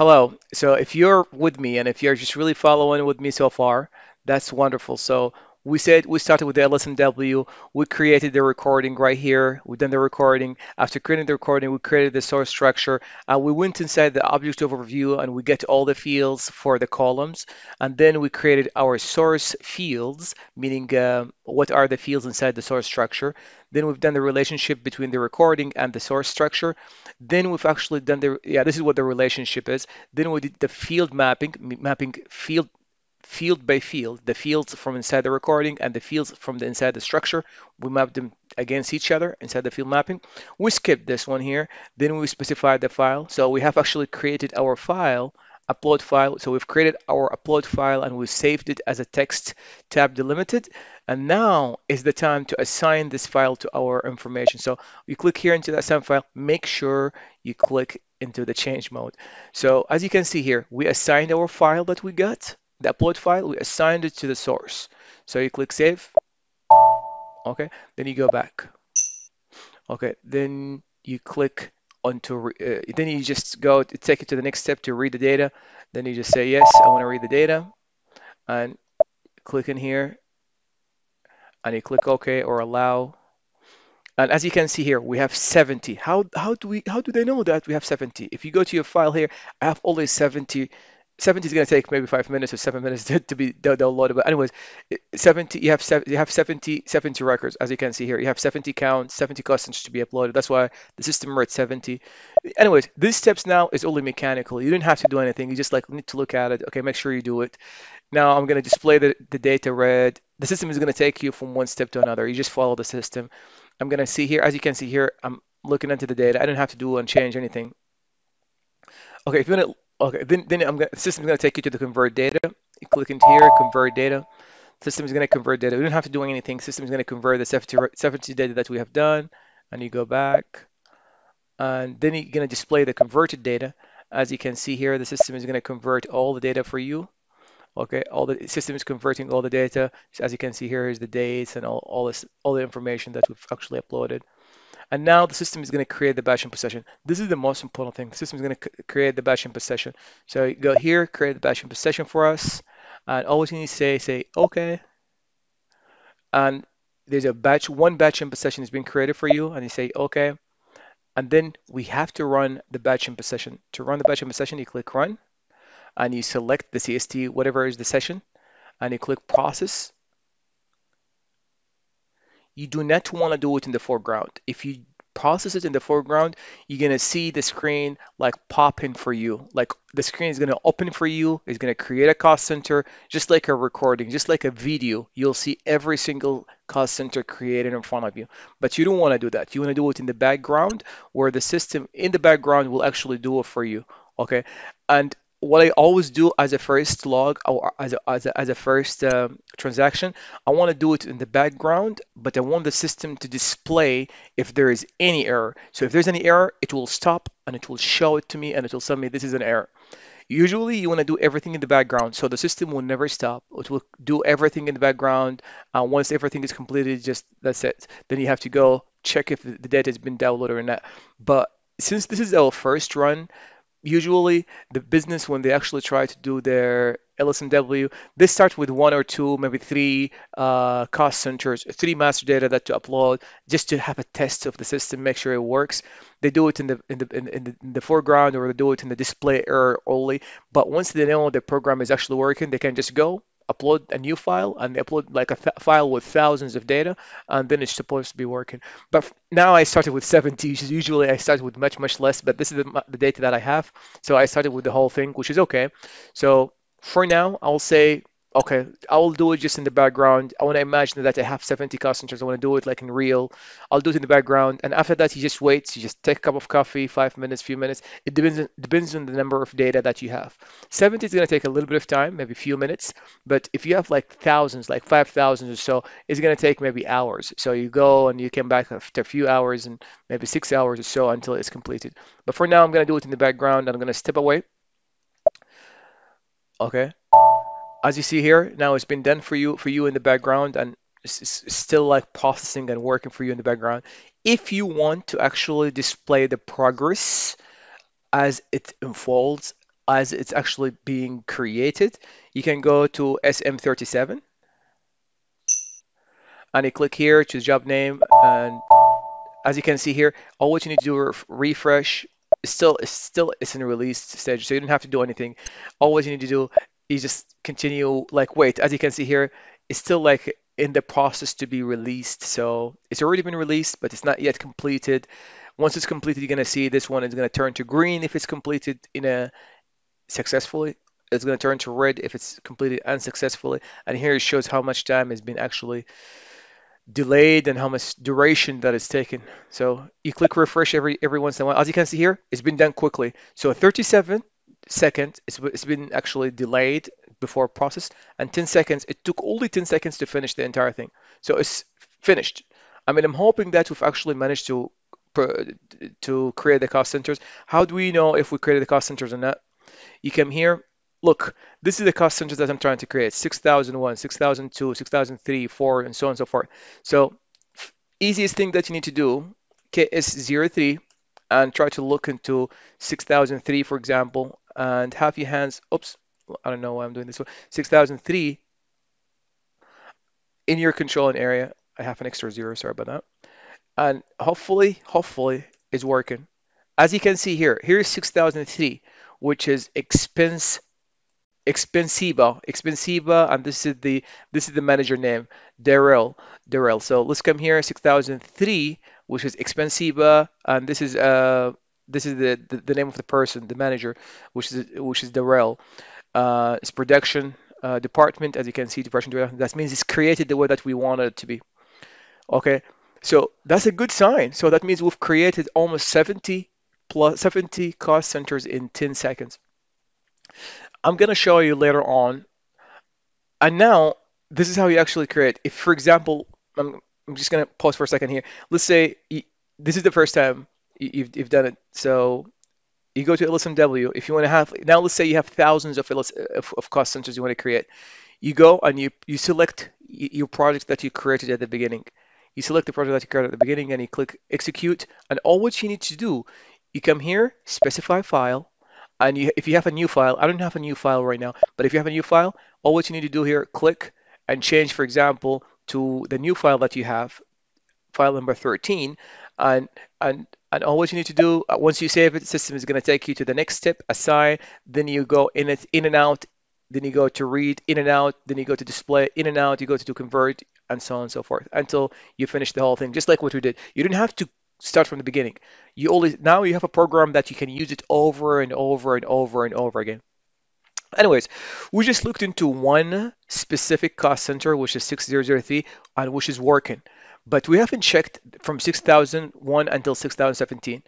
Hello. So if you're with me and if you're just really following with me so far, that's wonderful. So we said we started with the LSMW. We created the recording right here. We done the recording. After creating the recording, we created the source structure. And we went inside the object overview and we get all the fields for the columns. And then we created our source fields, meaning uh, what are the fields inside the source structure. Then we've done the relationship between the recording and the source structure. Then we've actually done the, yeah, this is what the relationship is. Then we did the field mapping, mapping field field by field, the fields from inside the recording and the fields from the inside the structure. We map them against each other inside the field mapping. We skip this one here. Then we specify the file. So we have actually created our file upload file. So we've created our upload file and we saved it as a text tab delimited. And now is the time to assign this file to our information. So you click here into that assign file, make sure you click into the change mode. So as you can see here, we assigned our file that we got, the upload file, we assigned it to the source. So you click save, okay, then you go back. Okay, then you click onto, uh, then you just go to take it to the next step to read the data. Then you just say, yes, I want to read the data and click in here and you click OK or allow. And as you can see here, we have 70. How, how do we, how do they know that we have 70? If you go to your file here, I have only 70 70 is going to take maybe five minutes or seven minutes to, to be downloaded. But anyways, 70 you have you have 70 70 records as you can see here. You have 70 counts, 70 customers to be uploaded. That's why the system read 70. Anyways, these steps now is only mechanical. You don't have to do anything. You just like need to look at it. Okay, make sure you do it. Now I'm going to display the, the data read. The system is going to take you from one step to another. You just follow the system. I'm going to see here, as you can see here, I'm looking into the data. I don't have to do and change anything. Okay, if you want to Okay, then, then I'm gonna, system's going to take you to the convert data. You click into here, convert data. System is going to convert data. We don't have to do anything. System is going to convert the 70, 70 data that we have done. And you go back. And then you're going to display the converted data. As you can see here, the system is going to convert all the data for you. Okay, all the system is converting all the data. As you can see here is the dates and all, all this all the information that we've actually uploaded. And now the system is going to create the batch input session. This is the most important thing. The system is going to create the batch input session. So you go here, create the batch input session for us. And always you need to say, say, okay. And there's a batch, one batch input session is being created for you. And you say, okay. And then we have to run the batch input session. To run the batch input session, you click run. And you select the CST, whatever is the session. And you click process you do not want to do it in the foreground. If you process it in the foreground, you're going to see the screen like popping for you. Like the screen is going to open for you. It's going to create a cost center, just like a recording, just like a video. You'll see every single cost center created in front of you. But you don't want to do that. You want to do it in the background where the system in the background will actually do it for you. Okay. And what I always do as a first log or as a, as a, as a first uh, transaction, I want to do it in the background, but I want the system to display if there is any error. So if there's any error, it will stop and it will show it to me and it will tell me this is an error. Usually you want to do everything in the background so the system will never stop. It will do everything in the background. Uh, once everything is completed, just that's it. Then you have to go check if the data has been downloaded or not. But since this is our first run, usually the business when they actually try to do their LSMW, they start with one or two, maybe three uh, cost centers, three master data that to upload just to have a test of the system, make sure it works. They do it in the in the in, the, in the foreground or they do it in the display error only. But once they know the program is actually working, they can just go upload a new file and upload like a file with thousands of data and then it's supposed to be working. But now I started with 70 usually I started with much much less but this is the, the data that I have. So I started with the whole thing which is okay. So for now I'll say okay, I will do it just in the background. I want to imagine that I have 70 customers. I want to do it like in real. I'll do it in the background. And after that, you just wait. You just take a cup of coffee, five minutes, few minutes. It depends, on, depends on the number of data that you have. 70 is going to take a little bit of time, maybe a few minutes. But if you have like thousands, like 5,000 or so, it's going to take maybe hours. So you go and you come back after a few hours and maybe six hours or so until it's completed. But for now, I'm going to do it in the background. I'm going to step away. Okay as you see here, now it's been done for you for you in the background and it's still like processing and working for you in the background. If you want to actually display the progress as it unfolds, as it's actually being created, you can go to SM37 and you click here, choose job name, and as you can see here, all what you need to do is refresh. It's still, it's still, it's in the release stage, so you don't have to do anything. All what you need to do is just continue, like wait. As you can see here, it's still like in the process to be released. So it's already been released, but it's not yet completed. Once it's completed, you're gonna see this one is gonna turn to green if it's completed in a successfully. It's gonna turn to red if it's completed unsuccessfully. And here it shows how much time has been actually delayed and how much duration that is taken. So you click refresh every every once in a while. As you can see here, it's been done quickly. So 37 seconds, it's, it's been actually delayed before processed, and 10 seconds, it took only 10 seconds to finish the entire thing. So it's finished. I mean, I'm hoping that we've actually managed to to create the cost centers. How do we know if we created the cost centers or not? You come here, look, this is the cost centers that I'm trying to create 6001, 6002, 6003, 4, and so on and so forth. So, easiest thing that you need to do KS03 and try to look into 6003, for example, and have your hands, oops, I don't know why I'm doing this one, 6003 in your controlling area. I have an extra zero, sorry about that. And hopefully, hopefully, it's working. As you can see here, here's 6003, which is expense Expensiva, Expensiva, and this is the this is the manager name, Darrell, Darrell. So let's come here, 6003, which is Expensiva, and this is uh this is the, the, the name of the person, the manager, which is which is Darrell. Uh, it's production uh, department, as you can see, department. That means it's created the way that we wanted it to be. Okay, so that's a good sign. So that means we've created almost 70 plus 70 cost centers in 10 seconds. I'm to show you later on. And now, this is how you actually create. If, for example, I'm, I'm just to pause for a second here. Let's say this is the first time you've, you've done it. So you go to LSMW. If you want to have, now let's say you have thousands of, of, of cost centers you want to create. You go and you, you select your project that you created at the beginning. You select the project that you created at the beginning and you click execute. And all what you need to do, you come here, specify file, and you, if you have a new file, I don't have a new file right now, but if you have a new file, all what you need to do here, click and change, for example, to the new file that you have, file number 13, and and and all what you need to do uh, once you save it, the system is going to take you to the next step, assign, then you go in it in and out, then you go to read in and out, then you go to display in and out, you go to, convert, and so on and so forth until you finish the whole thing, just like what we did. You didn't have to start from the beginning. You only now you have a program that you can use it over and over and over and over again. Anyways, we just looked into one specific cost center, which is 6003, and which is working. But we haven't checked from 6001 until 6017.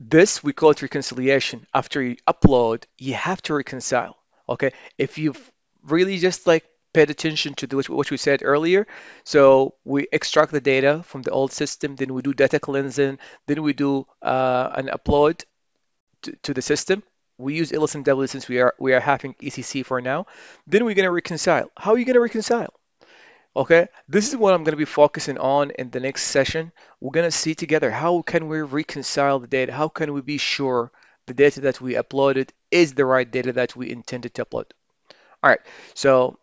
This we call it reconciliation. After you upload, you have to reconcile. Okay, if you've really just like paid attention to the, what we said earlier. So we extract the data from the old system, then we do data cleansing, then we do uh, an upload to, to, the system. We use LSMW since we are we are having ECC for now. Then we're gonna reconcile. How are you gonna reconcile? Okay, this is what I'm gonna be focusing on in the next session. We're gonna see together how can we reconcile the data? How can we be sure the data that we uploaded is the right data that we intended to upload? All right, so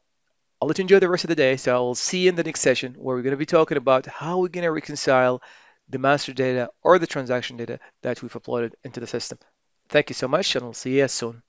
I'll let you enjoy the rest of the day. So I'll see you in the next session where we're going to be talking about how we're going to reconcile the master data or the transaction data that we've uploaded into the system. Thank you so much, and I'll see you soon.